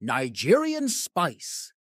Nigerian Spice,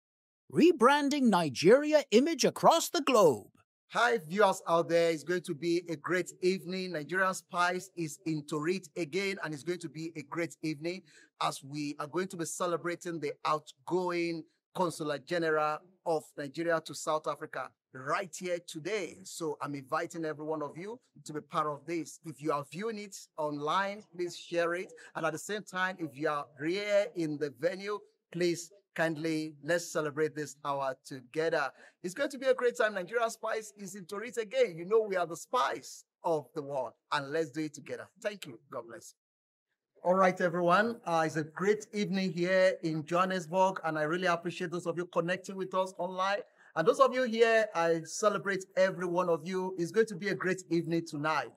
rebranding Nigeria image across the globe. Hi, viewers out there. It's going to be a great evening. Nigerian Spice is into it again, and it's going to be a great evening as we are going to be celebrating the outgoing Consular General of Nigeria to South Africa right here today. So I'm inviting every one of you to be part of this. If you are viewing it online, please share it. And at the same time, if you are here in the venue, please kindly let's celebrate this hour together. It's going to be a great time. Nigeria Spice is into it again. You know, we are the spice of the world, and let's do it together. Thank you. God bless. All right, everyone. Uh, it's a great evening here in Johannesburg, and I really appreciate those of you connecting with us online. And those of you here, I celebrate every one of you. It's going to be a great evening tonight.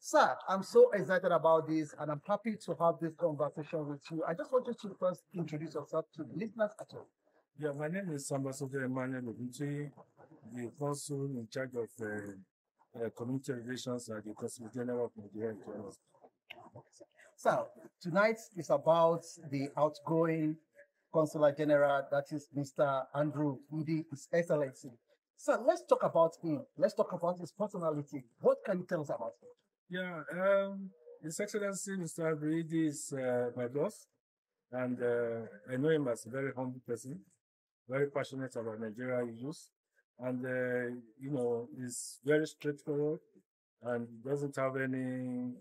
Sir, I'm so excited about this, and I'm happy to have this conversation with you. I just want you to first introduce yourself to the listeners at home. Yeah, my name is Ambassador Emmanuel Oguntoye, the consul in charge of uh, uh, community relations at the Consul General of Nigeria. So, tonight is about the outgoing Consular General, that is Mr. Andrew Idi, His Excellency. So, let's talk about him. Let's talk about his personality. What can you tell us about him? Yeah, um, His Excellency Mr. Andrew is uh, my boss, and uh, I know him as a very humble person, very passionate about Nigeria issues, and uh, you know, he's very straightforward and doesn't have anything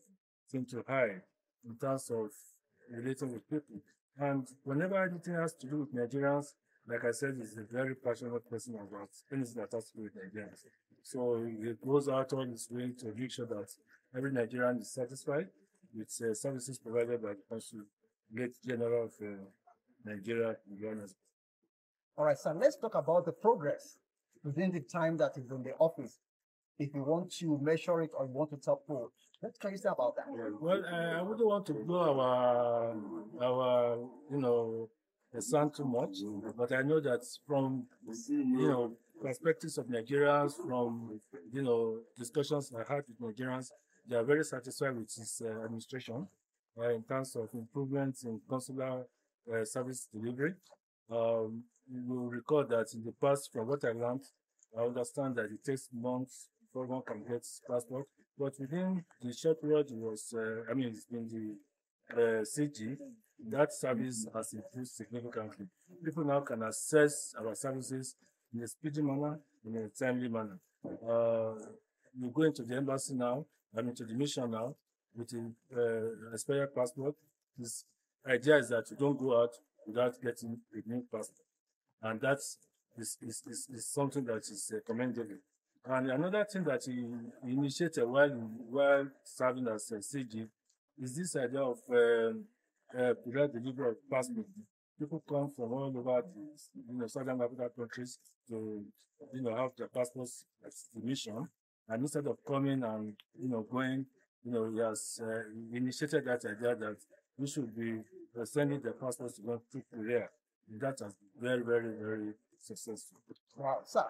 to hide in terms of relating with people. And whenever anything has to do with Nigerians, like I said, he's a very passionate person about anything that has to do with Nigerians. So he goes out on his way to make sure that every Nigerian is satisfied with uh, services provided by the Consulate General of uh, Nigeria Johannesburg. All right, so let's talk about the progress within the time that is in the office. If you want to measure it or you want to tell people, say about that? Well, uh, I wouldn't want to blow our, our, you know, the sun too much, but I know that from, you know, perspectives of Nigerians, from, you know, discussions I had with Nigerians, they are very satisfied with his uh, administration uh, in terms of improvements in consular uh, service delivery. Um, you will recall that in the past, from what I learned, I understand that it takes months before one can get passport. But within the short it was, uh, I mean, it's been the uh, CG, that service has improved significantly. People now can access our services in a speedy manner, in a timely manner. Uh, you go into the embassy now, I mean, to the mission now, with an uh, expired passport. This idea is that you don't go out without getting a new passport. And that's is, is, is, is something that is uh, commendable. And another thing that he initiated while while serving as a CG is this idea of um, uh, direct delivery of passport. People come from all over the you know Southern African countries to you know have their passports at and instead of coming and you know going, you know he has uh, initiated that idea that we should be sending the passports to go through Korea. That has been very very very successful. Wow, sir,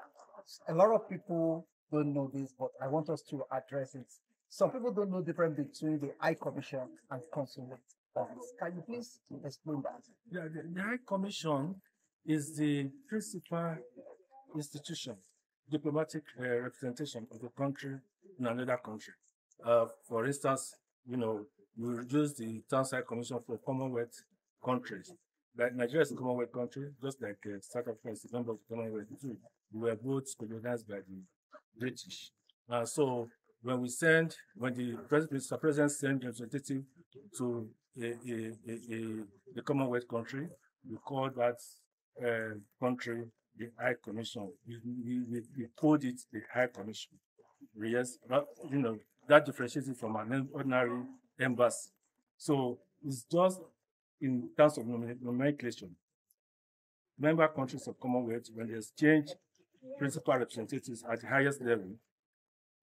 a lot of people don't know this, but I want us to address it. Some people don't know the difference between the High Commission and consulate office. Can you please explain that? Yeah, the, the High Commission is the principal institution, diplomatic uh, representation of the country in another country. Uh, for instance, you know, we reduce the Town High Commission for Commonwealth countries. Like Nigeria is a Commonwealth country, just like uh, South Africa is a member of the Commonwealth too. We were both colonized by the British. Uh, so when we send, when the president, Mr. President send a representative to a, a, a, a, Commonwealth country, we call that uh, country the High Commission. We, we, we, it the High Commission. Yes, but, you know, that differentiates it from an ordinary embassy. So it's just in terms of nomenclature. Member countries of Commonwealth, when they exchange principal representatives at the highest level,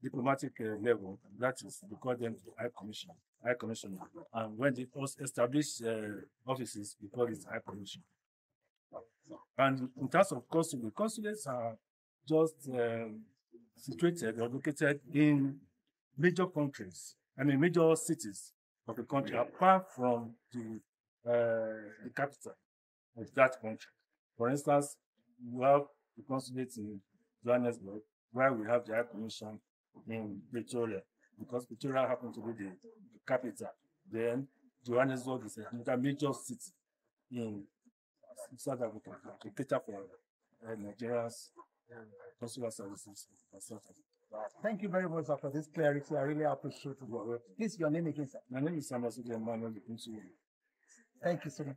diplomatic uh, level, that is, we call them the High Commission, High Commissioner. And when they establish uh, offices, we call it High Commission. And in terms of consulate, consulates are just um, situated or located in major countries, I mean major cities of the country, apart from the uh, the capital. of that country. For instance, we have the consulate in Johannesburg, where we have the High Commission in Pretoria, because Pretoria happens to be the, the capital. Then Johannesburg is a major city in South Africa to cater for uh, Nigeria's uh, consular services in South Africa. Thank you very much sir, for this clarity. I really appreciate it. Please, your name again, sir. My name is Samuel Emmanuel Thank you so much.